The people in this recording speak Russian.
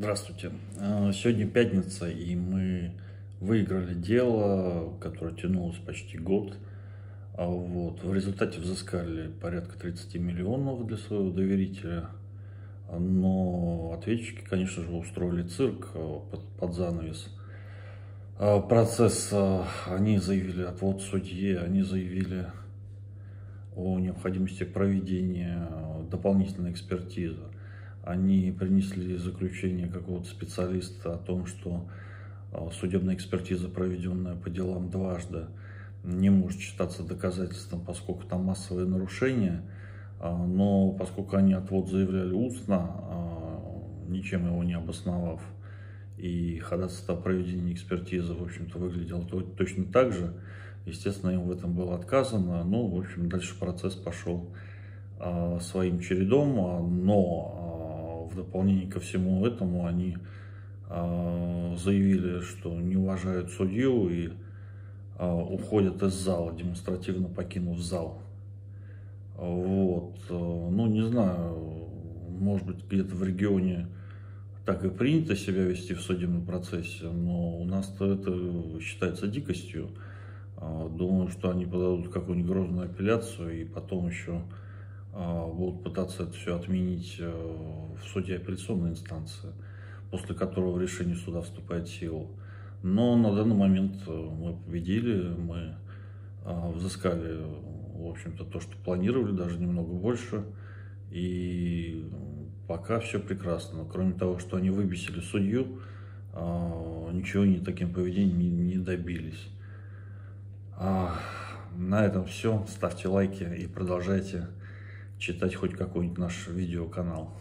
Здравствуйте. А, сегодня пятница, и мы выиграли дело, которое тянулось почти год. А вот. В результате взыскали порядка 30 миллионов для своего доверителя. Но ответчики, конечно же, устроили цирк а, под, занавес. Процесс, они заявили отвод судьи, они заявили о необходимости проведения дополнительной экспертизы они принесли заключение какого-то специалиста о том, что а, судебная экспертиза, проведенная по делам дважды, не может считаться доказательством, поскольку там массовые нарушения, а, но поскольку они отвод заявляли устно, а, ничем его не обосновав, и ходатайство о проведении экспертизы, в общем-то, выглядело точно так же, естественно, им в этом было отказано, ну, в общем, дальше процесс пошел своим чередом, но в дополнение ко всему этому они а, заявили, что не уважают судью и а, уходят из зала, демонстративно покинув зал. Вот. Ну, не знаю, может быть, где-то в регионе так и принято себя вести в судебном процессе, но у нас-то это считается дикостью. А, думаю, что они подадут какую-нибудь грозную апелляцию и потом еще будут пытаться это все отменить э, в суде апелляционной инстанции, после которого решение суда вступает в силу. Но на данный момент э, мы победили, мы а, взыскали, в общем-то, то, что планировали, даже немного больше. И пока все прекрасно. Кроме того, что они выбесили судью, а, ничего не таким поведением не добились. На этом все. Ставьте лайки и продолжайте читать хоть какой-нибудь наш видеоканал.